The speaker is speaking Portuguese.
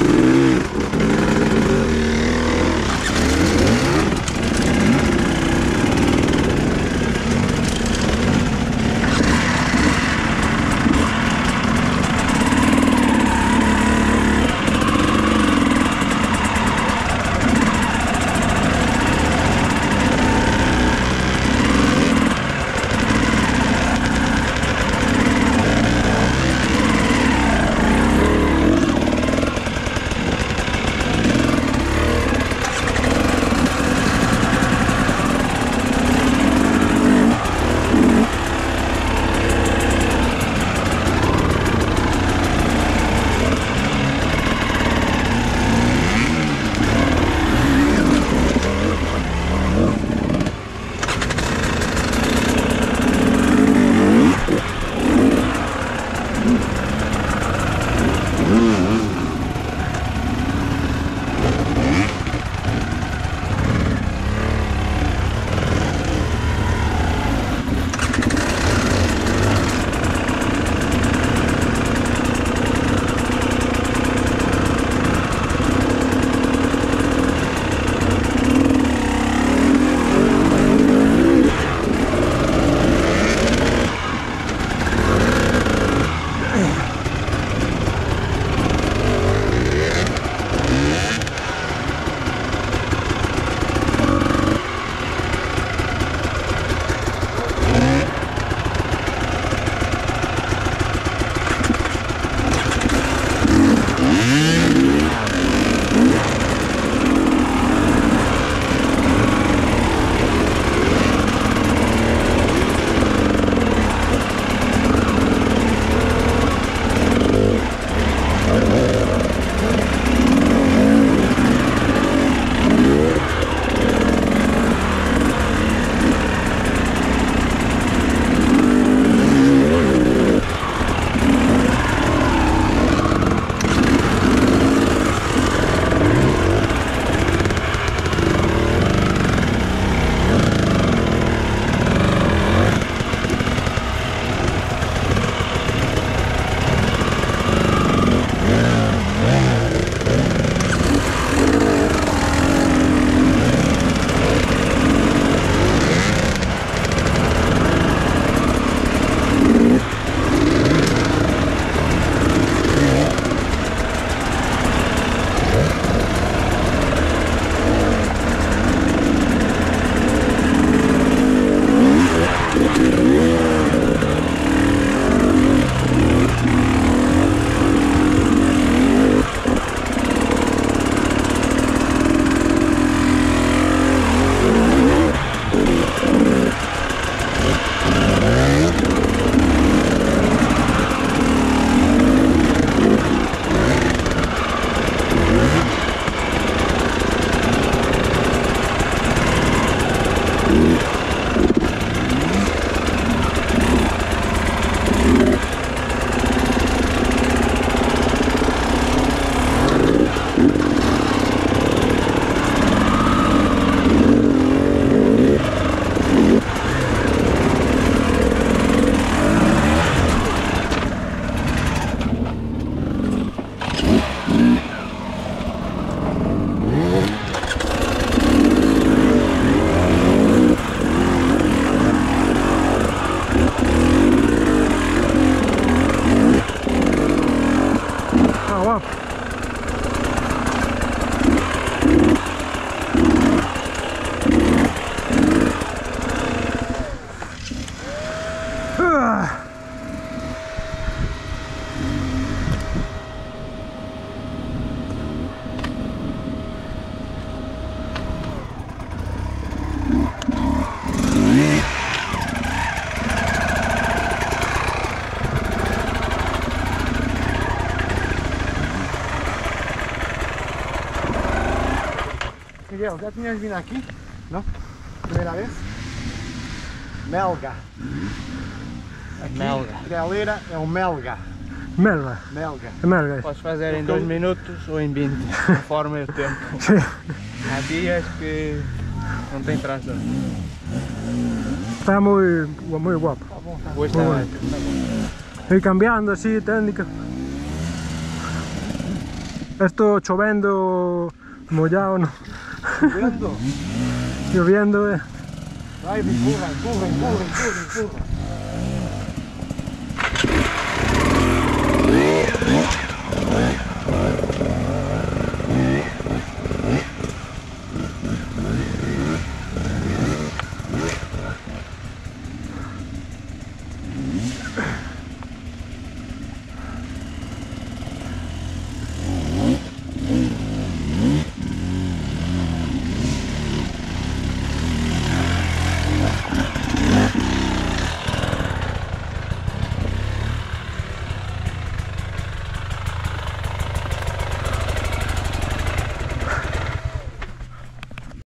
you up. Ugh. Miguel, já tinhas vindo aqui? Não? Primeira vez? Melga. Aqui, Melga. Galeira é um melga. Melga. Melga. É melga. Podes fazer em 2 minutos ou em 20, conforme o tempo. Sim. Há dias que não tem tração. Está muy, muy guapo. Tá bom, tá bom. Está bem. Ir cambiando así, técnica. Esto chovendo, mollado, no. Lloviendo. Lloviendo, eh. Ay, me empuja, empuja, empuja, empuja, empuja. Yeah.